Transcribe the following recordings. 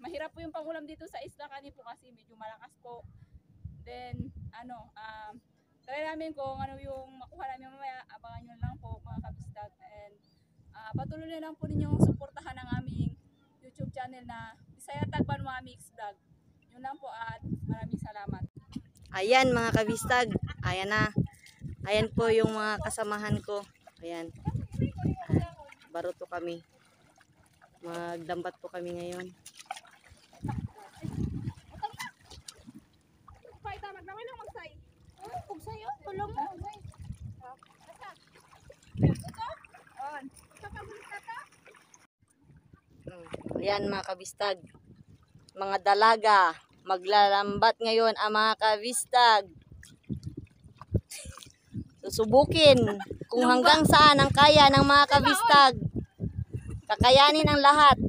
mahirap po yung pangulam dito sa isla kani kasi medyo malakas po. Then, ano, um, try namin kung ano yung makuha namin mamaya. Abangan nyo lang po mga kabistag. And ah, patuloy na lang po ninyong suportahan ang aming YouTube channel na Bisaya Tagban Mix Vlog. Yun lang po at maraming salamat. Ayan mga kabistag. Ayan na. Ayan po yung mga kasamahan ko. Ayan. Ayan. Baruto kami. Magdambat po kami ngayon. Magdamay lang magsay. Oh, kung sa'yo, tulong mo. On. Ayan mga kabistag. Mga dalaga. Maglalambat ngayon ang mga kabistag. Susubukin kung hanggang saan ang kaya ng mga kabistag. Kakayanin ang lahat.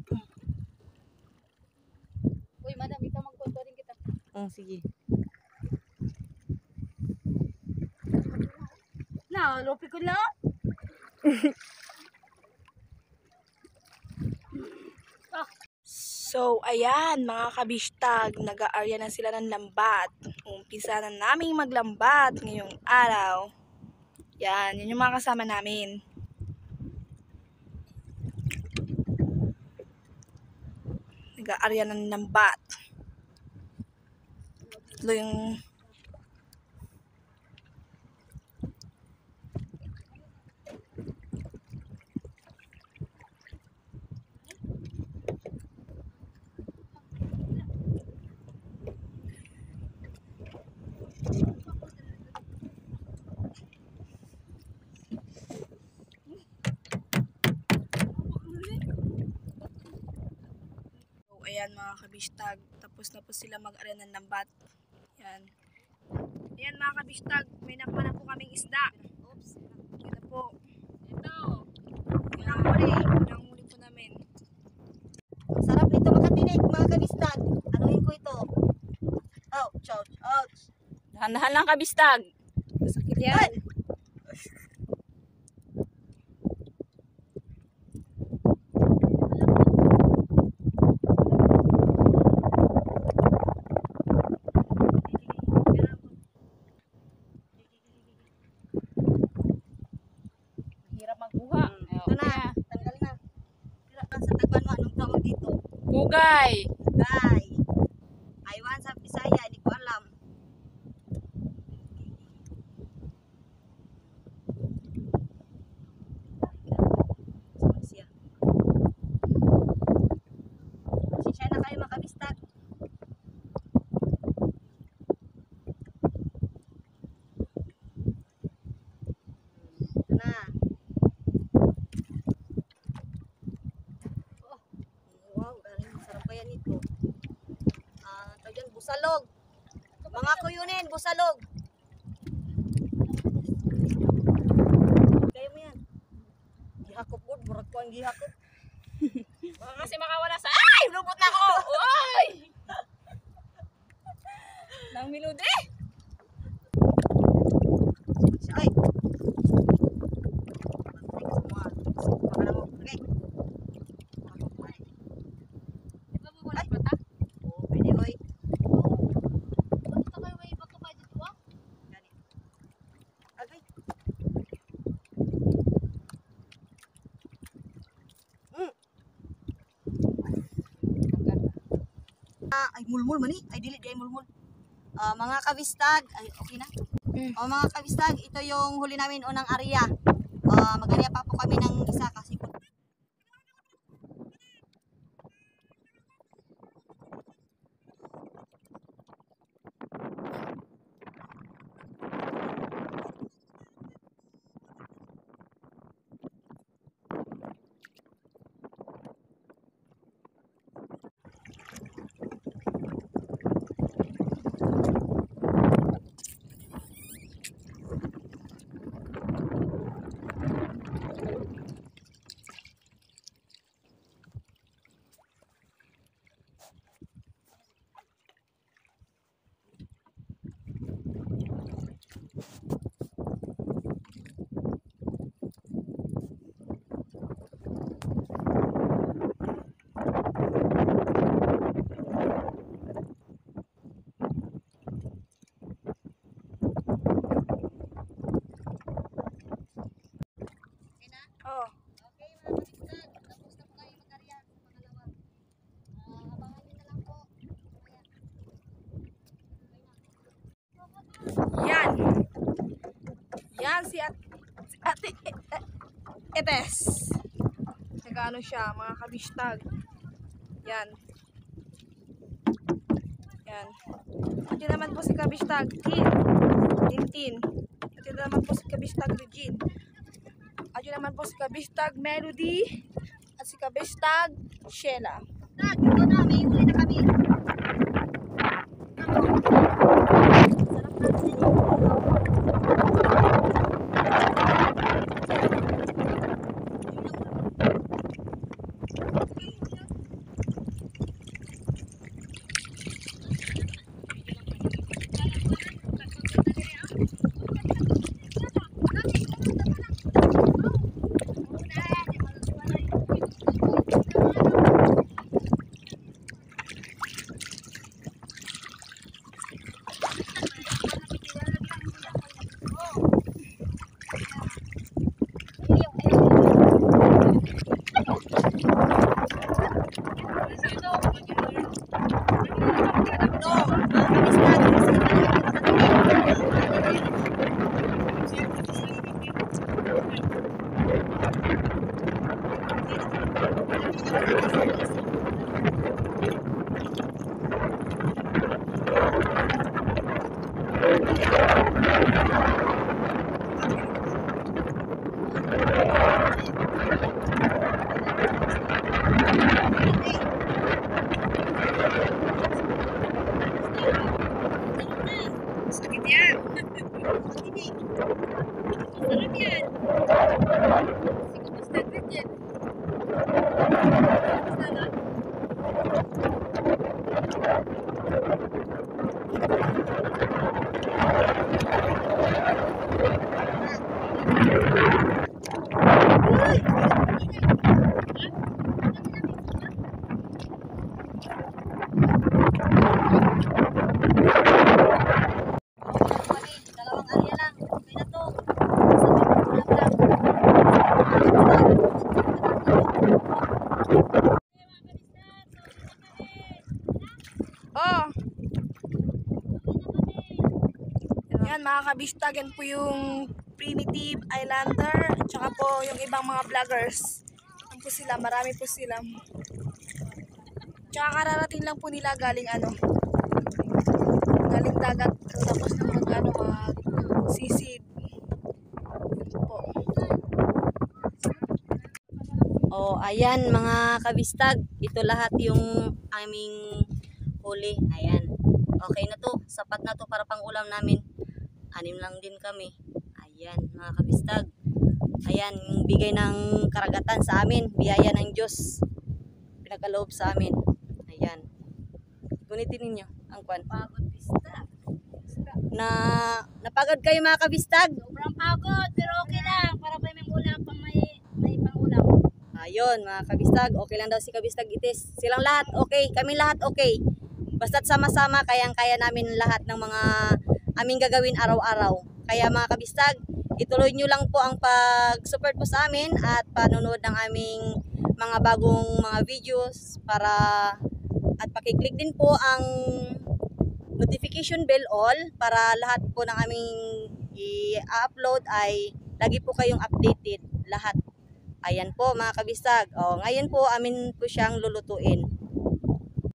Uy, madam, ikaw magpunto rin kita. Oh, sige. Na, lupi ko lang. So, ayan, mga kabishtag, nag-aarya na sila ng lambat. Umpisa na naming maglambat ngayong araw. Yan, yun yung mga kasama namin. Nag-aarya ng lambat. Ito yung ayan mga kabishtag. Tapos na po sila mag-aarya ng lambat. Yan. Ayan mga kabishtag, may nakuha na po kaming isda. Oops. Ito po. Ito. Huli. Unang huli po namin. Sarap nito makatinig mga kabistag. Anuhin ko ito. Ouch, ouch, ouch. Dahan-dahan lang kabistag. Masakit yan. Hirap magkuha. Ito na, tanggal na. Pero ang sa tagban mo, anong tawag dito? Bugay. Gay. Aywan sa Bisaya, hindi ko alam. Saan siya? Sisya na kayo makabistag. Ito na. Oh, wow, galing sarap kaya nito. Ah, tawag yan, busalog. Mga kuyunin, busalog. Kaya mo yan. Gihakop good, murag ko ang gihakop. Baka kasi makawala sa... Ay! Lubot na ako! Uy! Nang miludre! Ay! Baka na mo. Okay. Ito mo muna mata. Oh, pwede oy. Ito kayo may iba ka pa dito ah. Gani. Agay. Mm. Ah, ay mulmul mani. Ay dili di ay mulmul. Ah, mga kabistag, ay okay na. Mm. Oh, mga kabistag, ito yung huli namin unang area. Ah, mag-area pa po kami ng Ayan, si At si Ate E- E- Etes. Nagano siya, mga kabistag. Yan. Yan. Ito naman po si kabistag. Tin. Tintin. Ito naman po si kabistag Regine. Ito naman po si kabistag Melody. At si kabistag Sheila. Yeah. Oh. Yan mga kabistag, yan po yung Primitive Islander, tsaka po yung ibang mga vloggers. Yan po sila, marami po sila. Tsaka kararating lang po nila galing ano, galing dagat, tapos na mag ano, mag sisid. Oh, ayan mga kabistag. Ito lahat yung aming huli. Ayan. Okay na to. Sapat na to para pang ulam namin. Anim lang din kami. Ayan mga kabistag. Ayan yung bigay ng karagatan sa amin. Biyaya ng Diyos. Pinagkaloob sa amin. Ayan. Gunitin ninyo ang kwan. Pagod pista. Na napagod kayo mga kabistag. Sobrang pagod, pero okay lang. Para pa may ulam pang may, may pang-ulam. Ayun, mga kabistag, okay lang daw si kabistag itis. Silang lahat okay, kami lahat okay. Basta't sama-sama, kayang-kaya namin lahat ng mga aming gagawin araw-araw. Kaya mga kabistag, ituloy nyo lang po ang pag-support po sa amin at panonood ng aming mga bagong mga videos para at pakiclick din po ang notification bell all para lahat po ng aming i-upload ay lagi po kayong updated lahat. Ayan po mga kabistag. O, ngayon po amin po siyang lulutuin.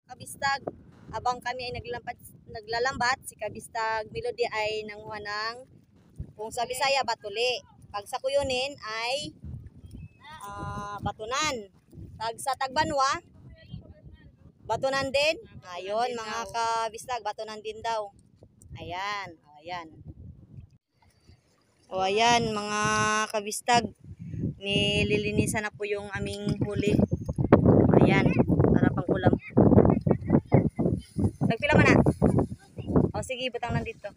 Kabistag, habang kami ay naglalambat, naglalambat, si Kabistag Melody ay nanguha ng kung sa Bisaya batuli. Pag sa Kuyunin ay ah, batunan. Pag sa Tagbanwa, batunan din. Ayun mga kabistag, batunan din daw. Ayan, ayan. O ayan mga kabistag, nililinisan na po yung aming huli. Ayan, para pang ulam. Nagpila man na? O sige, butang nandito.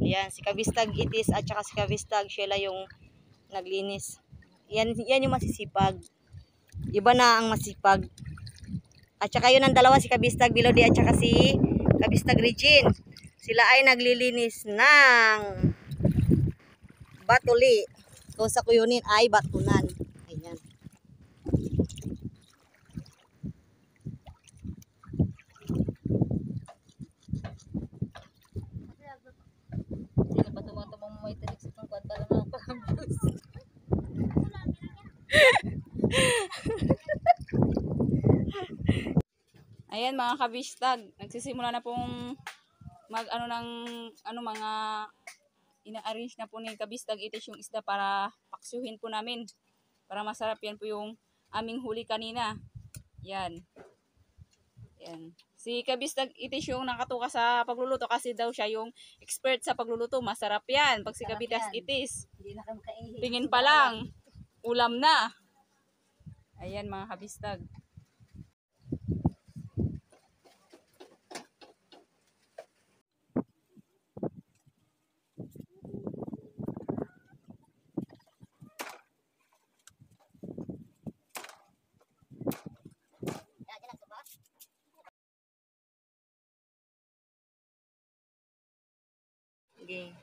Ayan, si Kabistag Itis at saka si Kabistag Sheila yung naglinis. Yan, yan yung masisipag. Iba na ang masipag. At saka yun ang dalawa, si Kabistag Bilodi at saka si Kabistag Regine. Sila ay naglilinis ng batuli. Kung sa kuyunin ay batunan. Ayan. Ayan mga kabistag, nagsisimula na pong mag ano ng ano mga ina-arrange na po ni kabistag itis yung isda para paksiuhin po namin. Para masarap yan po yung aming huli kanina. Yan. Yan. Si kabistag itis yung nakatuka sa pagluluto kasi daw siya yung expert sa pagluluto. Masarap yan pag si yan. itis. Hindi na. Tingin pa lang. Ulam na. Ayan mga kabistag. Okay.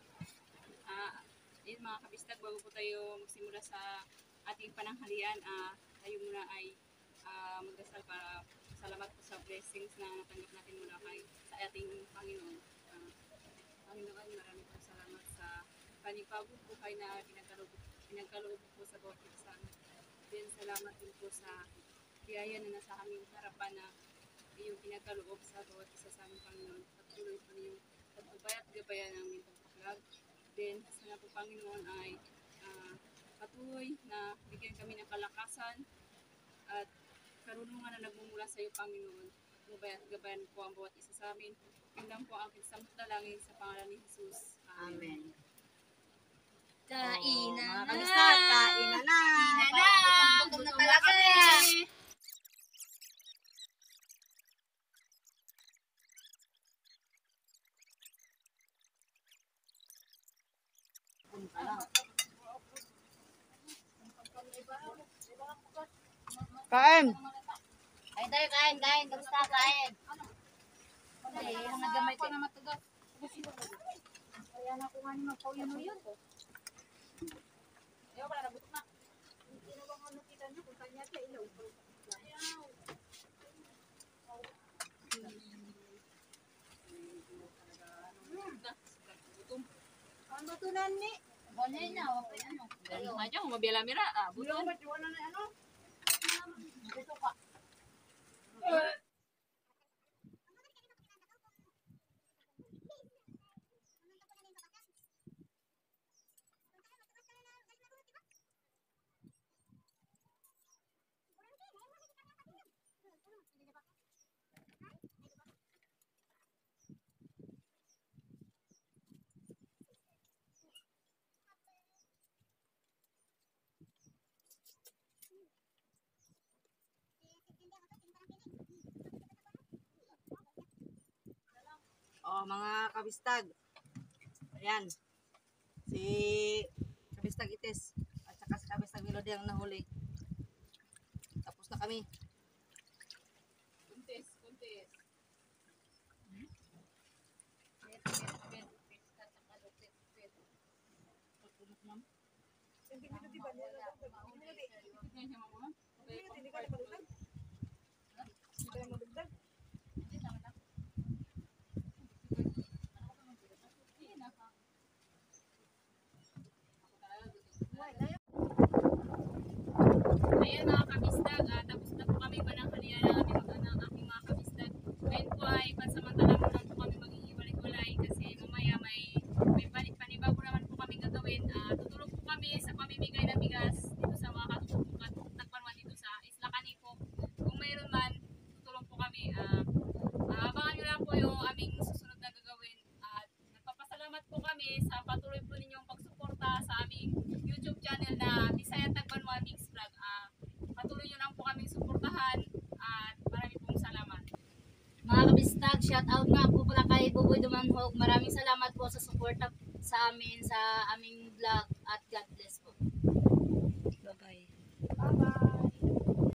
Ah, yun mga kabistag, bago po tayo magsimula sa ating pananghalian, ah, tayo muna ay ah, magdasal para salamat po sa blessings na natanggap natin mula kay sa ating Panginoon. Ah, Panginoon, maraming po salamat sa panipagod po kayo na pinagkaloob, pinagkaloob po sa bawat isa sa amin. Then, salamat din po sa biyaya na nasa aming harapan na iyong pinagkaloob sa bawat sa aming Panginoon. Patuloy po niyong pagbabayat gabayan ng aming pagpaklag. Then, sana po Panginoon ay ah, patuloy na bigyan kami ng kalakasan at karunungan na nagmumula sa iyo, Panginoon. Pagbabayat gabayan po ang bawat isa sa amin. Yun lang po ang aking samtalangin sa pangalan ni Jesus. Amen. Amen. Kainan Oh, na. kabistag, kainan na. Kainan na. Kain. Kain tayo, kain, kain. Kamusta, kain? Ay, ang nagamay ko. Kaya na ko nga ni magpauyan mo yun. Ayaw, wala na butok na. Ano to nani? Wala na, wala na. Ano nga dyan, mabiyala mira. Ah, buton. Wala na ano? Ito Oh, mga kabistag. Ayan. Si kabistag itis at saka si kabistag melody ang nahuli. Tapos na kami. Kuntis, kuntis. Ayan mga kabistag, ah, tapos na po kami mananghalian ng aming mga ng aking mga kabistag. Ngayon po ay pansamantala mo lang po kami maghihiwalay-walay kasi mamaya may may balik panibago naman po kami gagawin. Ah, tutulong po kami sa pamimigay ng bigas dito sa mga katutulungan tagpanwan dito sa Isla Canico. Kung mayroon man, tutulong po kami. Ah, ah, abangan nyo lang po yung aming susunod na gagawin. At nagpapasalamat po kami sa patuloy po ninyong pagsuporta sa aming YouTube channel na Bisaya Tagpanwan Mix Vlog. Ah, patuloy nyo lang po kaming suportahan at marami pong salamat. Mga kabistag, shout out nga po pala Dumanhog. Maraming salamat po sa suporta sa amin sa aming vlog